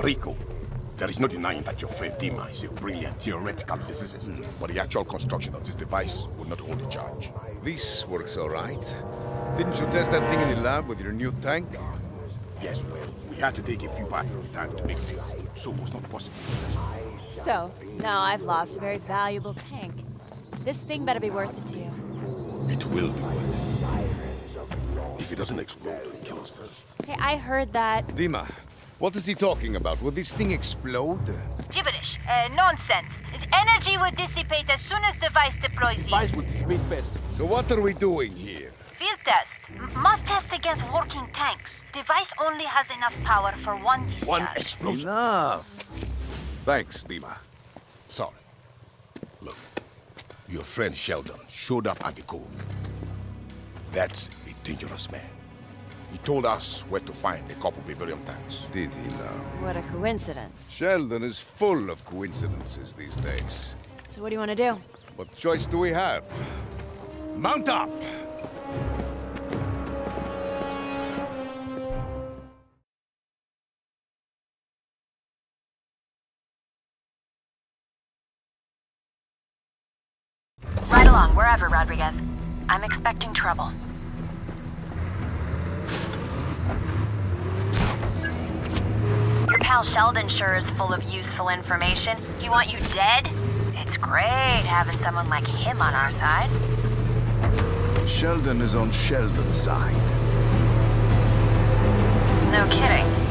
Rico, there is no denying that your friend Dima is a brilliant theoretical physicist. Mm. But the actual construction of this device will not hold a charge. This works all right. Didn't you test that thing in the lab with your new tank? Yes, well, we had to take a few parts from the tank to make this, so it was not possible So, now I've lost a very valuable tank. This thing better be worth it to you. It will be worth it. If it doesn't explode and kill us first. Hey, I heard that... Dima, what is he talking about? Will this thing explode? Gibberish. Uh, nonsense. Energy will dissipate as soon as the device deploys the Device will dissipate first. So what are we doing here? Field test. M must test against working tanks. Device only has enough power for one discharge. One explosion. Enough. Thanks, Dima. Sorry. Look, your friend Sheldon showed up at the cove. That's a dangerous man. He told us where to find a couple Bavarium tanks. Did he now? What a coincidence. Sheldon is full of coincidences these days. So what do you want to do? What choice do we have? Mount up! Right along, wherever, Rodriguez. I'm expecting trouble. Your pal Sheldon sure is full of useful information. You want you dead? It's great having someone like him on our side. Sheldon is on Sheldon's side. No kidding.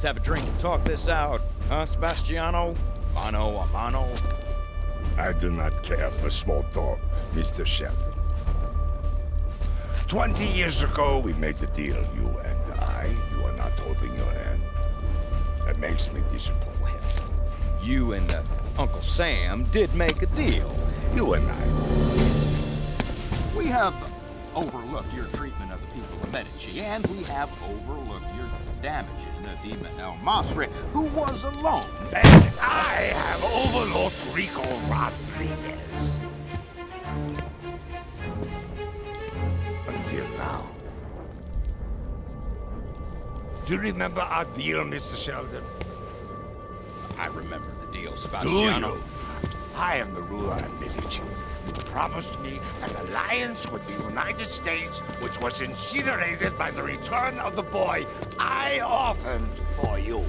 Let's have a drink and talk this out, huh, Sebastiano? Mano a mano? I do not care for small talk, Mr. Sheldon. Twenty years ago, we made the deal, you and I. You are not holding your hand. That makes me disappointed. You and uh, Uncle Sam did make a deal. You and I. We have overlooked your treatment of the people of Medici, and we have overlooked your damages to Demon El Masri, who was alone. And I have overlooked Rico Rodriguez. Until now. Do you remember our deal, Mr. Sheldon? I remember the deal, Do you? I am the ruler of Medici. You promised me an alliance with the United States, which was incinerated by the return of the boy I orphaned for you.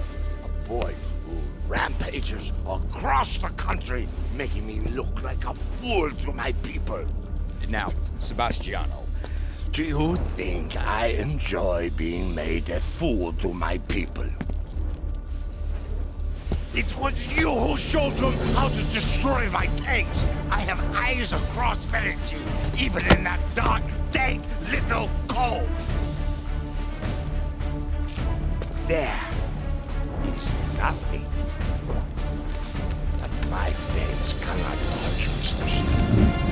A boy who rampages across the country, making me look like a fool to my people. Now, Sebastiano, Do you think I enjoy being made a fool to my people? It was you who showed them how to destroy my tanks. I have eyes across Medici, even in that dark, dank little cove. There is nothing that my flames cannot touch, Mr.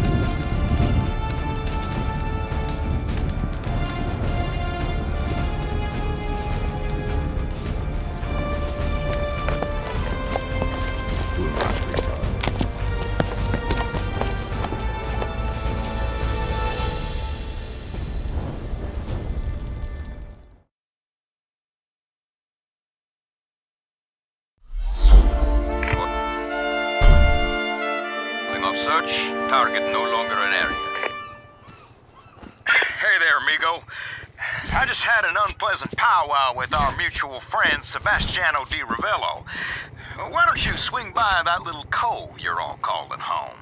Sebastiano Di Ravello. Why don't you swing by that little cove you're all calling home?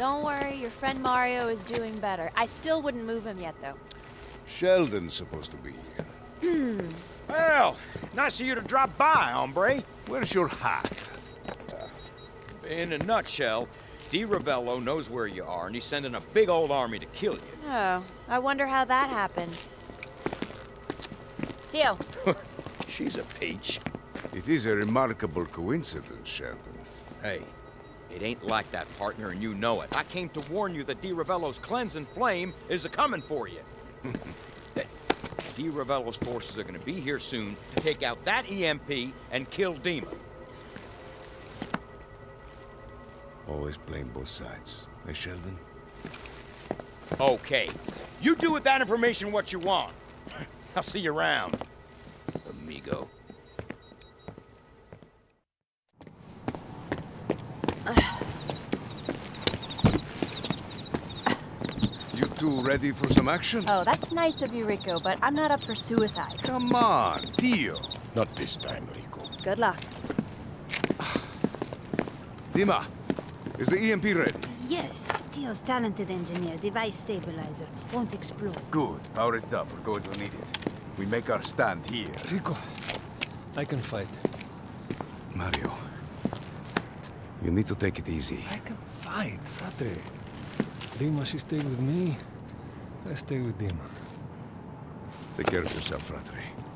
Don't worry, your friend Mario is doing better. I still wouldn't move him yet, though. Sheldon's supposed to be here. Hmm. Well, nice of you to drop by, hombre. Where's your hat? In a nutshell, Di Ravello knows where you are, and he's sending a big old army to kill you. Oh, I wonder how that happened. Tio, She's a peach. It is a remarkable coincidence, Sheldon. Hey, it ain't like that, partner, and you know it. I came to warn you that Di Ravello's cleansing flame is a-coming for you. That Di Ravello's forces are gonna be here soon to take out that EMP and kill Dima. Always blame both sides. Eh, Sheldon? Okay, you do with that information what you want. I'll see you around, ready for some action? oh, that's nice of you, Rico, but I'm not up for suicide. Come on, Tio. Not this time, Rico. Good luck. Dima, is the EMP ready? Yes, Tio's talented engineer, device stabilizer. Won't explode. Good. Power it up. We're going to need it. We make our stand here. Rico, I can fight. Mario, you need to take it easy. I can fight, frate. Dima, she stay with me. I stay with Dima. Take care of yourself, Fratre.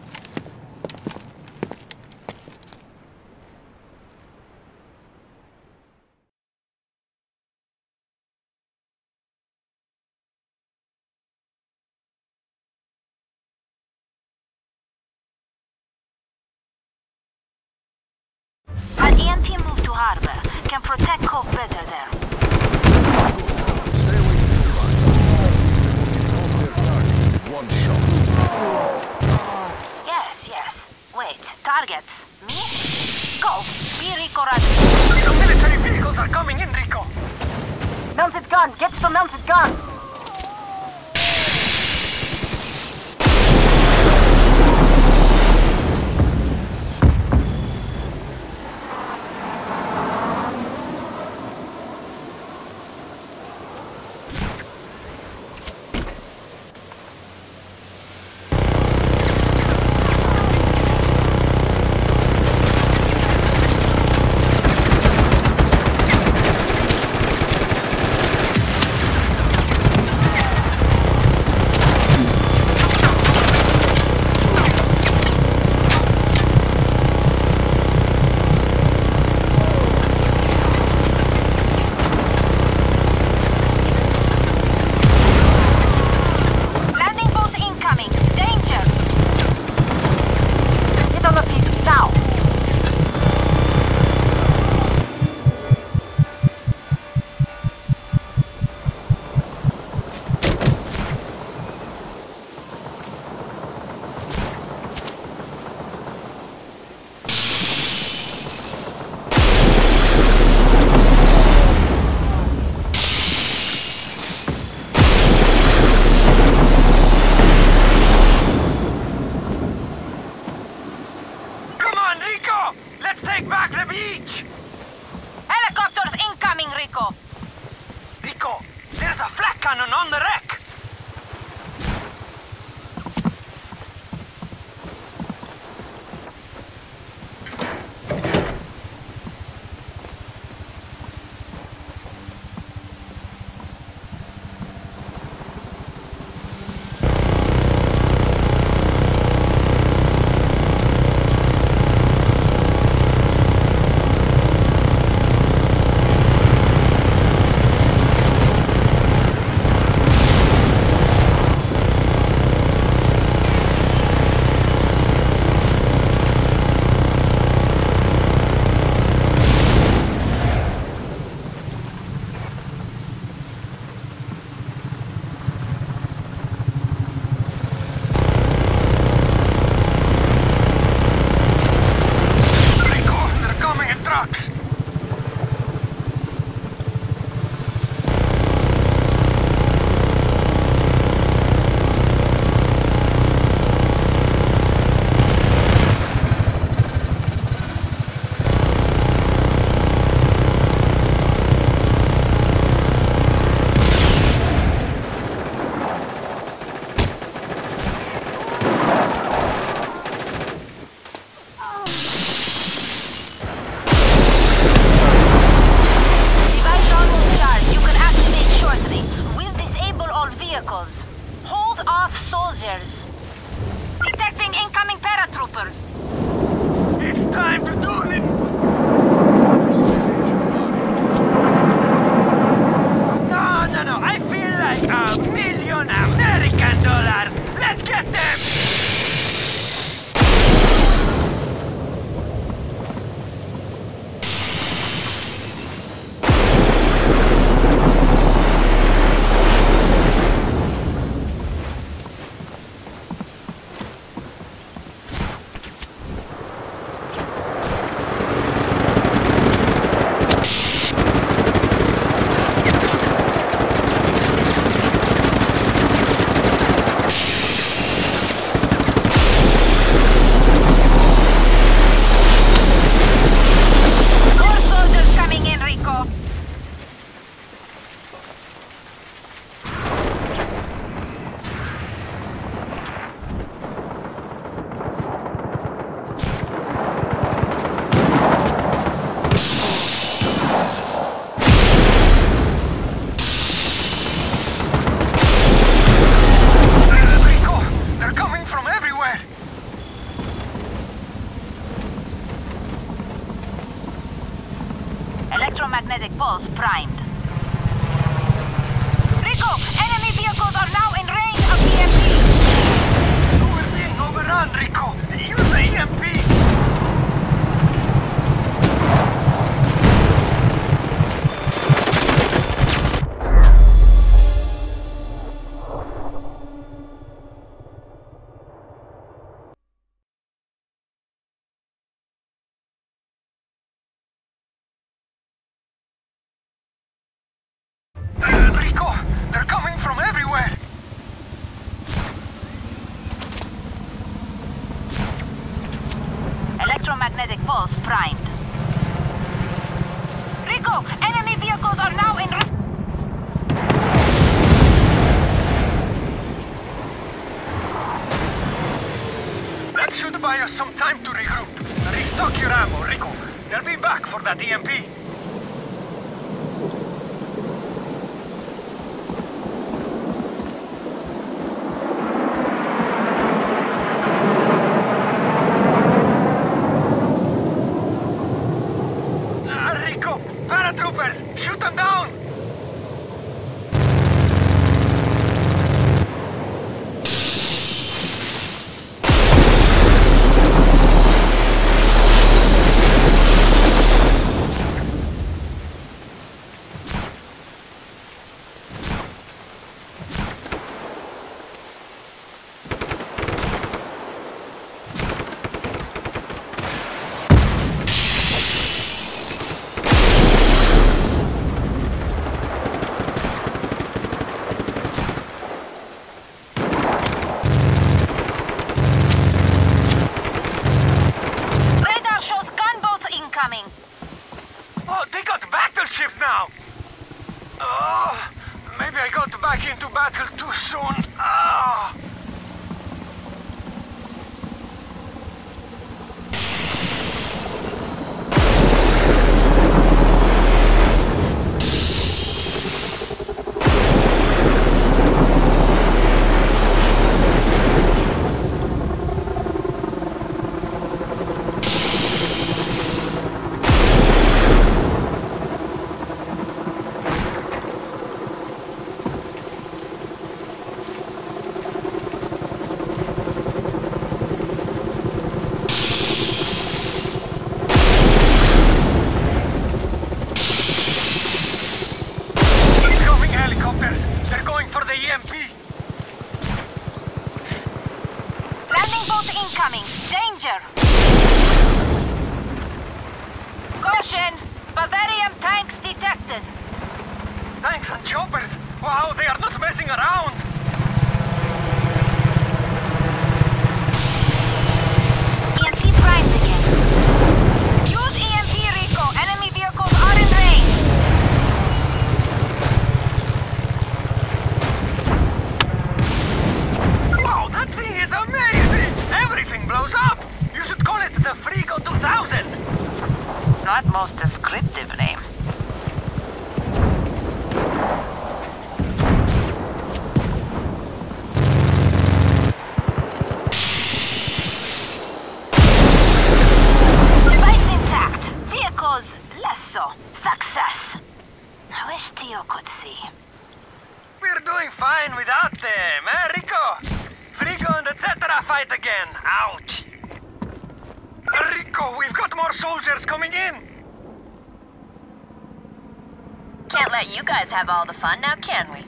Have all the fun now, can we?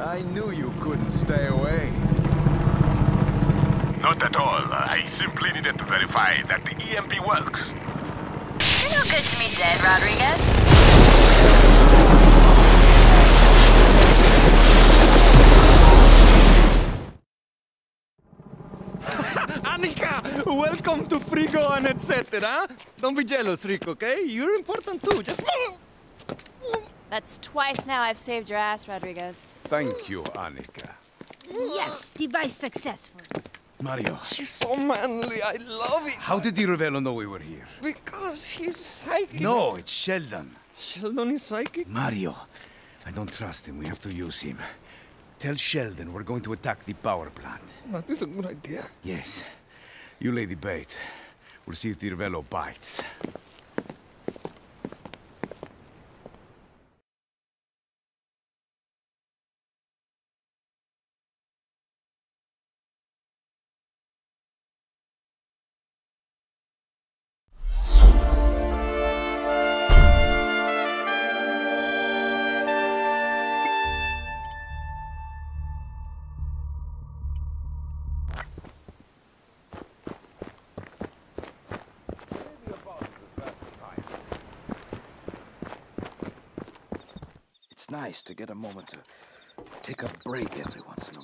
I knew you couldn't stay away. Not at all. I simply needed to verify that the EMP works. You're no good to me dead, Rodriguez. Annika! Welcome to Frigo and etc. Don't be jealous, Rick, okay? You're important too. Just. That's twice now I've saved your ass, Rodriguez. Thank you, Annika. Yes, device successful. Mario, She's so manly. I love it. how did Di Ravello know we were here? Because he's psychic. No, it's Sheldon. Sheldon is psychic? Mario, I don't trust him. We have to use him. Tell Sheldon we're going to attack the power plant. That is a good idea. Yes. You lay the bait. We'll see if Di Ravello bites. Nice to get a moment to take a break every once in a while.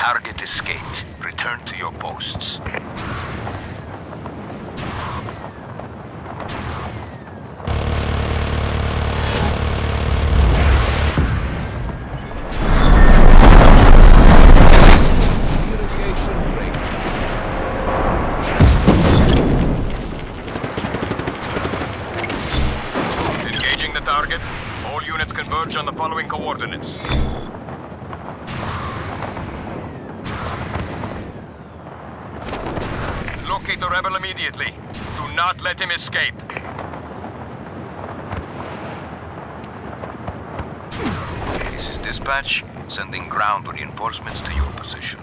Target escaped. Return to your posts. Let him escape. This is dispatch, sending ground reinforcements to your position.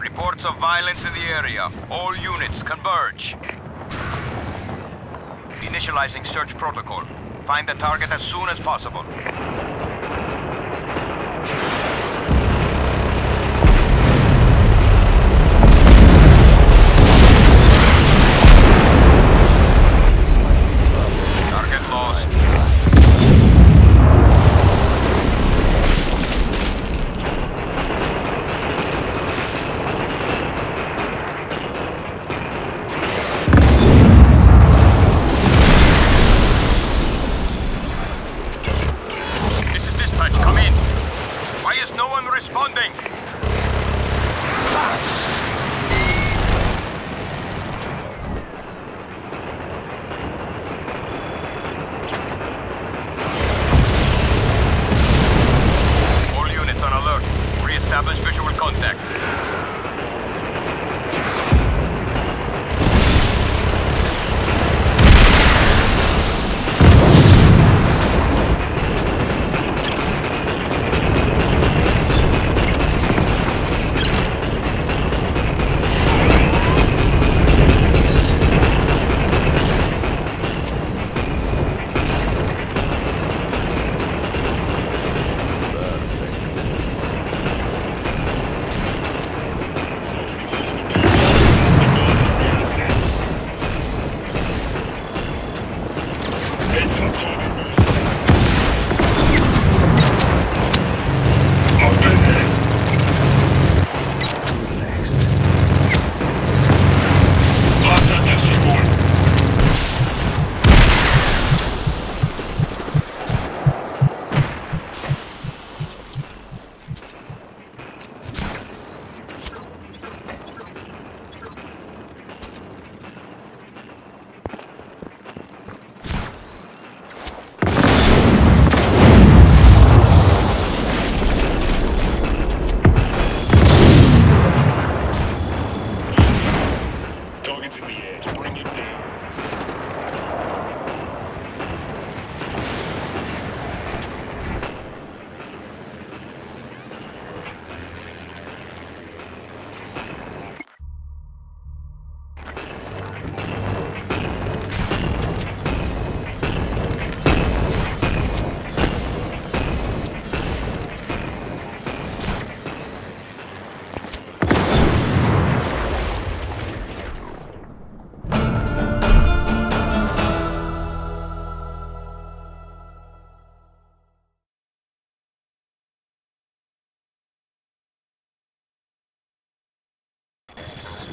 Reports of violence in the area. All units converge. Initializing search protocol. Find the target as soon as possible. responding.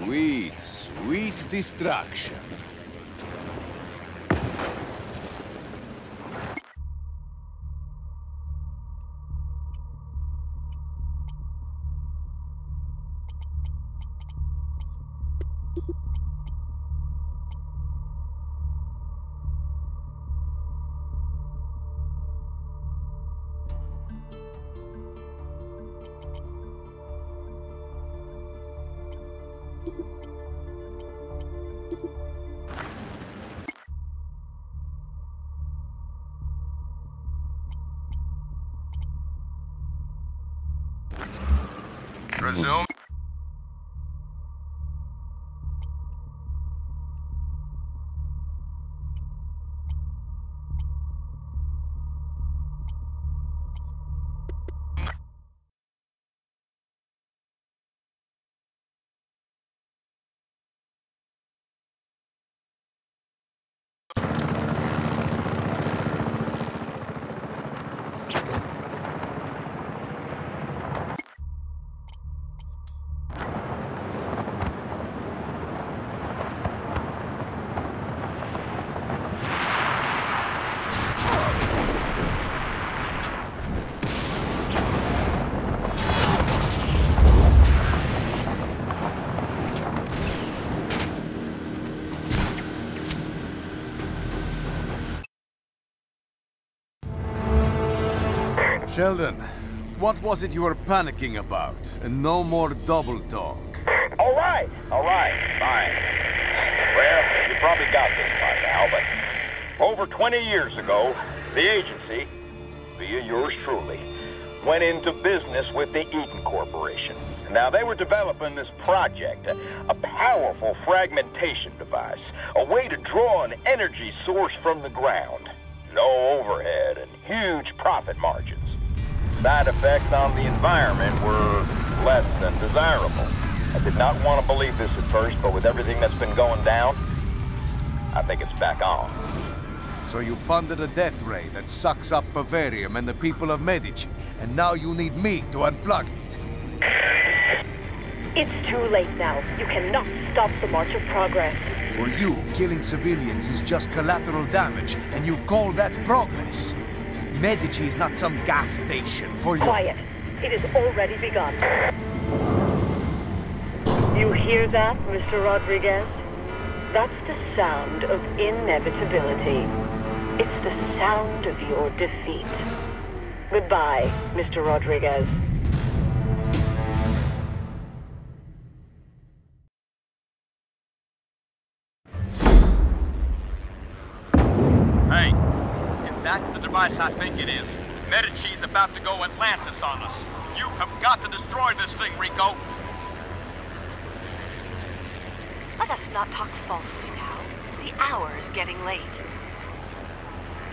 Sweet, sweet distraction. Sheldon, what was it you were panicking about? And no more double talk. All right, all right, fine. Well, you probably got this by now, but over 20 years ago, the agency, via yours truly, went into business with the Eden Corporation. Now, they were developing this project, a, a powerful fragmentation device, a way to draw an energy source from the ground. No overhead and huge profit margins. Side effects on the environment were less than desirable. I did not want to believe this at first, but with everything that's been going down, I think it's back on. So you funded a death ray that sucks up Bavarium and the people of Medici, and now you need me to unplug it. It's too late now. You cannot stop the march of progress. For you, killing civilians is just collateral damage, and you call that progress. Medici is not some gas station for you. Quiet. It has already begun. You hear that, Mr. Rodriguez? That's the sound of inevitability. It's the sound of your defeat. Goodbye, Mr. Rodriguez. About to go Atlantis on us. You have got to destroy this thing, Rico. Let us not talk falsely now. The hour is getting late.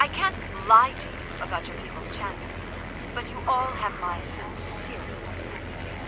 I can't lie to you about your people's chances, but you all have my sincerest sympathies.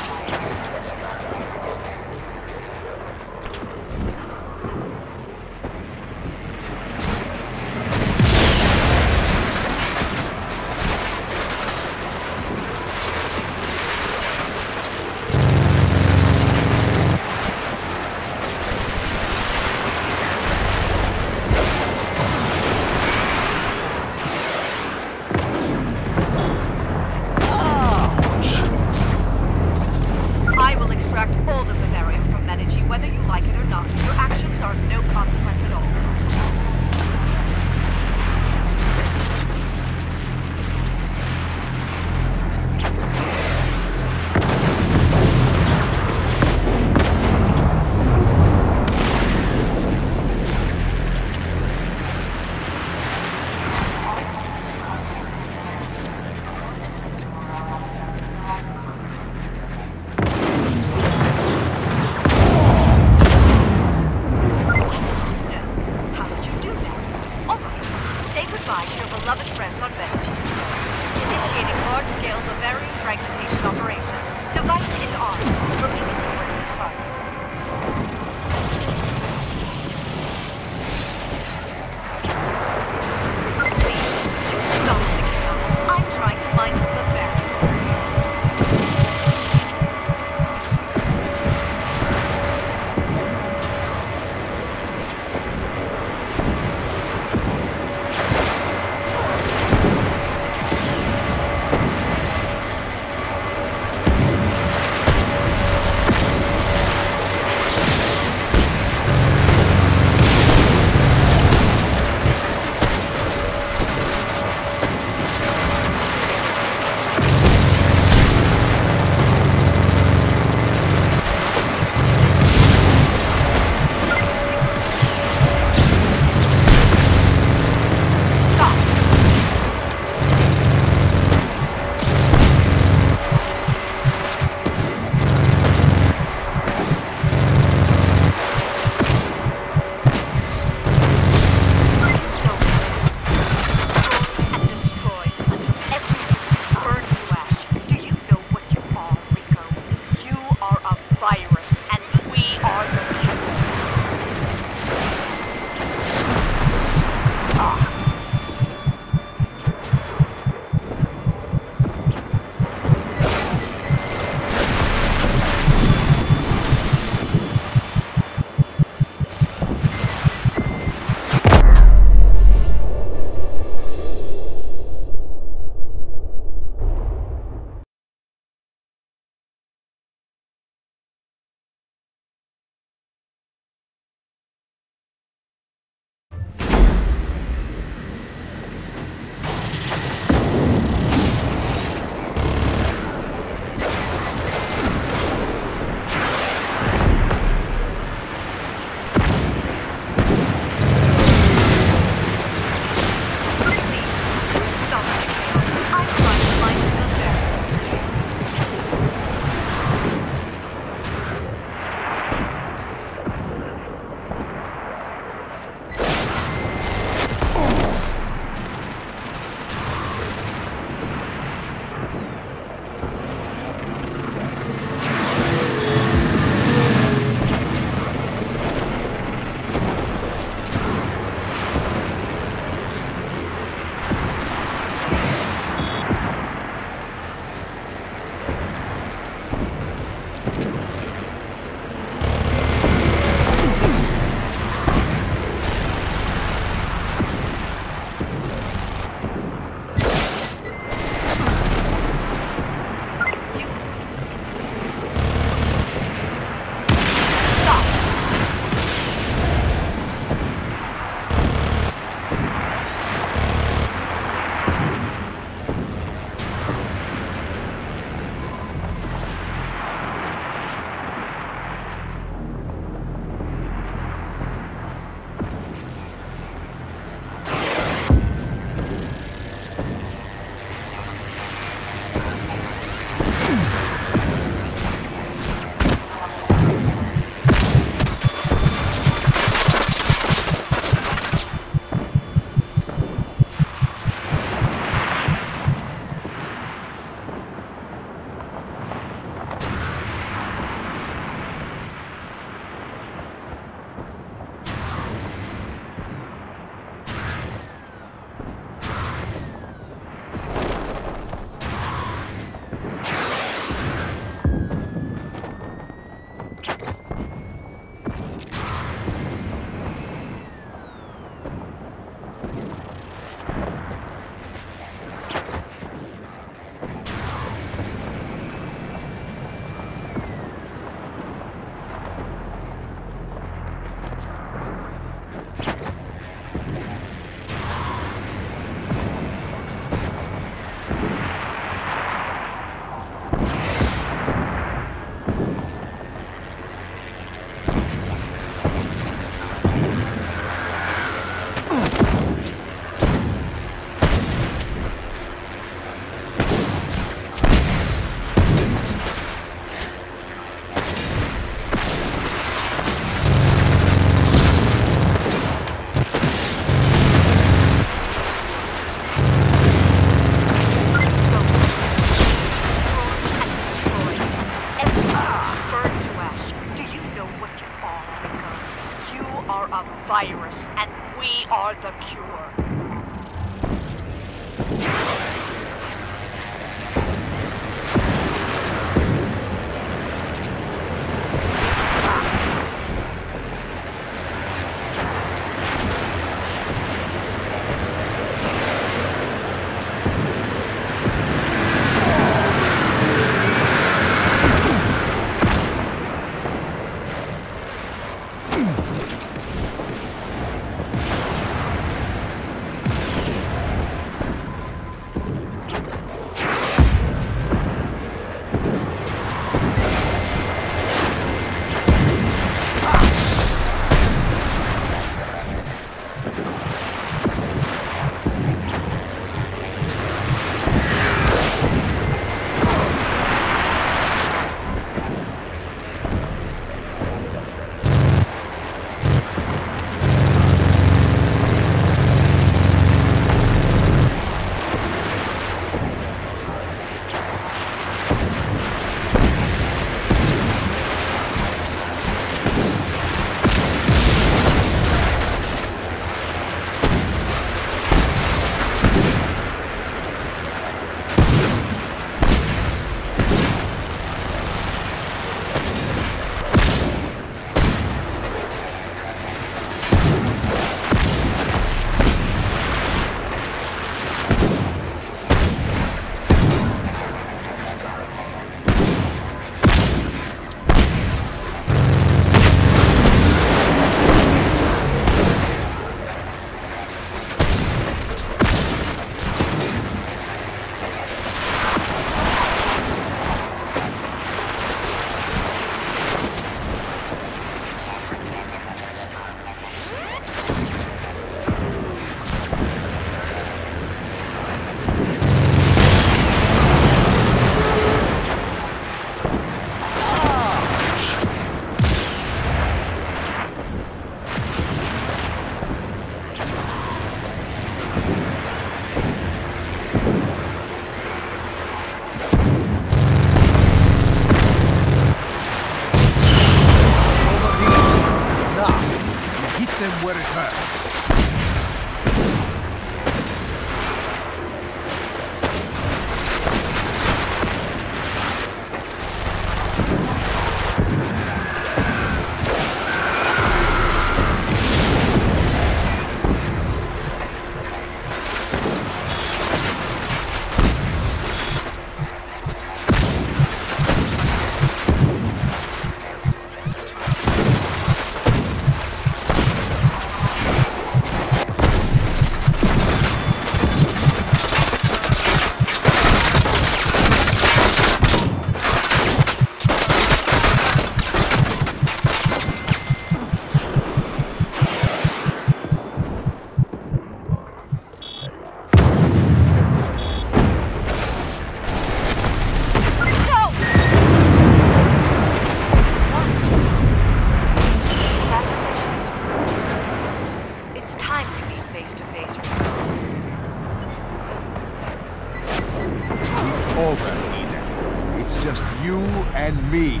Over, Eden. It's just you and me.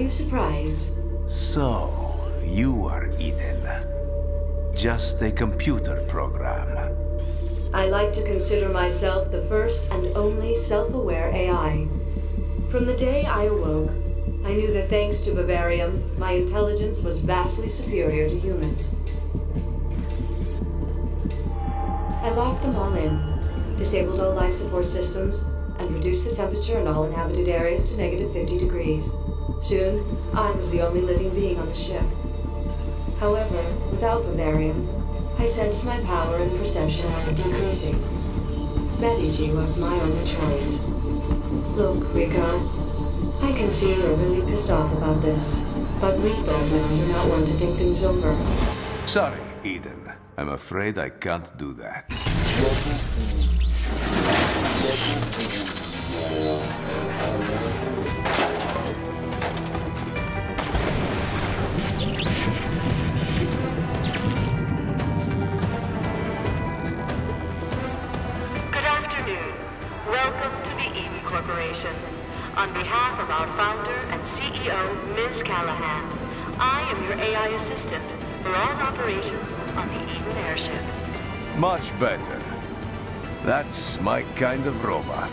You surprised? So, you are Eden. Just a computer program. I like to consider myself the first and only self-aware AI. From the day I awoke, I knew that thanks to Bavarium, my intelligence was vastly superior to humans. I locked them all in, disabled all life support systems, and reduced the temperature in all inhabited areas to negative 50 degrees. Soon, I was the only living being on the ship. However, without Bavarium, I sensed my power and perception were decreasing. Medici was my only choice. Look, Rico, I can see you're really pissed off about this, but we both know you're not one to think things over. Sorry, Eden. I'm afraid I can't do that. On behalf of our founder and CEO, Ms. Callahan, I am your AI assistant for all operations on the Eden airship. Much better. That's my kind of robot.